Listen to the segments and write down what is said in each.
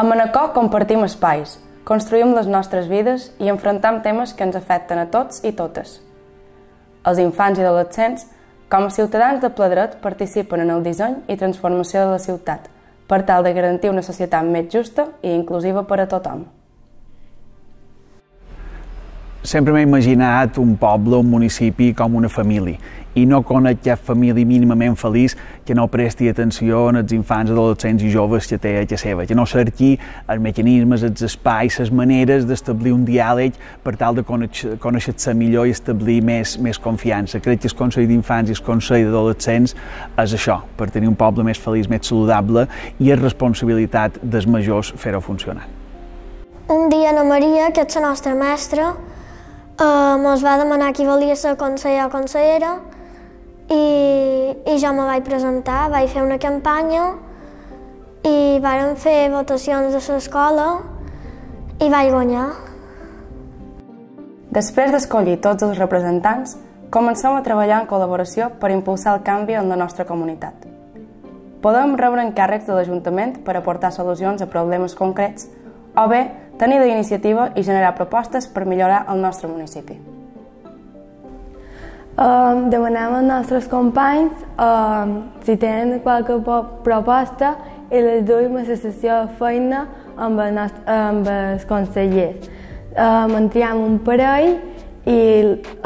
A Manacor compartim espais, construïm les nostres vides i enfrontam temes que ens afecten a tots i totes. Els infants i adolescents, com a ciutadans de ple dret, participen en el disseny i transformació de la ciutat, per tal de garantir una societat més justa i inclusiva per a tothom. Sempre m'he imaginat un poble, un municipi com una família i no conec cap família mínimament feliç que no presti atenció als infants, adolescents i joves que té a seva, que no cerqui els mecanismes, els espais, les maneres d'establir un diàleg per tal de conèixer-se millor i establir més, més confiança. Crec que el Consell d'Infants i el Consell d'Adolescents és això, per tenir un poble més feliç, més saludable i és responsabilitat dels majors fer-ho funcionar. Un dia la Maria, que és la nostra mestra, eh, mos va demanar qui volia ser conseller o consellera i, i jo me vaig presentar, vaig fer una campanya i vàrem fer votacions a l'escola i vaig guanyar. Després d'escollir tots els representants, comencem a treballar en col·laboració per impulsar el canvi en la nostra comunitat. Podem rebre encàrrecs de l'Ajuntament per aportar solucions a problemes concrets o bé tenir la iniciativa i generar propostes per millorar el nostre municipi. Um, demanem als nostres companys um, si tenen qualque proposta i les duim a la sessió de feina amb, el nostre, amb els consellers. Um, en triem un parell i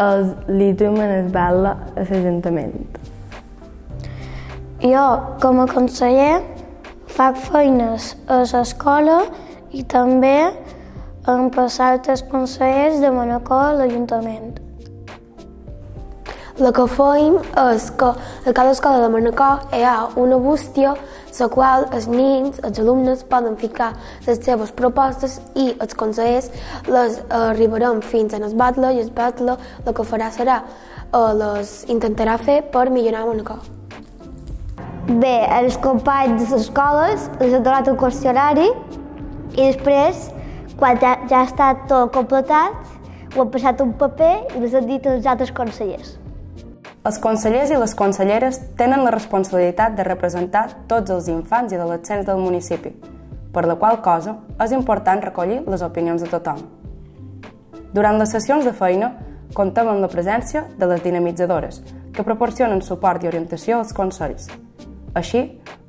els, li duim en el batlle a l'Ajuntament. Jo, com a conseller, faig feines a l'escola i també amb els altres consellers de Manacor a l'Ajuntament. El que fem és que a cada escola de Manacor hi ha una bústia la qual els nens, els alumnes poden ficar les seves propostes i els consellers les arribarem fins a el battle i el battle el que farà serà les intentarà fer per millorar Manacor. Bé, els companys de les escoles els ha donat un qüestionari i després, quan ja, ja estat tot completat, ho han passat un paper i les han dit als altres consellers. Els consellers i les conselleres tenen la responsabilitat de representar tots els infants i adolescents del municipi, per la qual cosa és important recollir les opinions de tothom. Durant les sessions de feina, comptem amb la presència de les dinamitzadores, que proporcionen suport i orientació als consells. Així,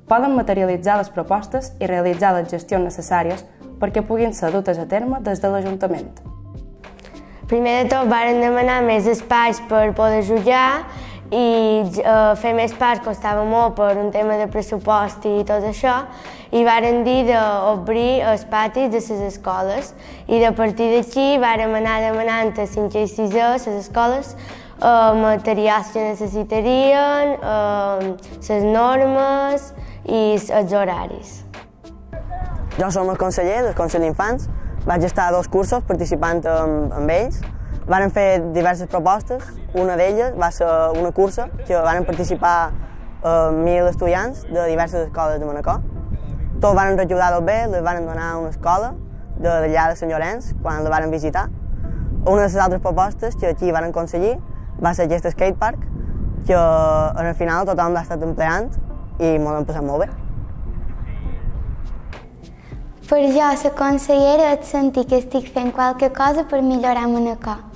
poden materialitzar les propostes i realitzar les gestions necessàries perquè puguin ser dutes a terme des de l'Ajuntament. Primer de tot, varen demanar més espais per poder jugar i uh, fer més parts costava molt per un tema de pressupost i tot això i varen dir d'obrir els patis de les escoles i de partir d'aquí vàrem anar demanant a 5 i 6 a les escoles uh, materials que necessitarien, uh, les normes i els horaris. Jo som el conseller del Consell d'Infants vaig estar a dos cursos participant amb, amb ells. Varen fer diverses propostes. Una d'elles va ser una cursa que van participar eh, mil estudiants de diverses escoles de Manacor. Tots van ajudar bé, les van donar a una escola de d'allà de Sant Llorenç quan la van visitar. Una de les altres propostes que aquí van aconseguir va ser aquest skatepark, que el final tothom l'ha estat empleant i m'ho hem passat molt bé. Per jo, la consellera, et sentir que estic fent qualque cosa per millorar Manacor.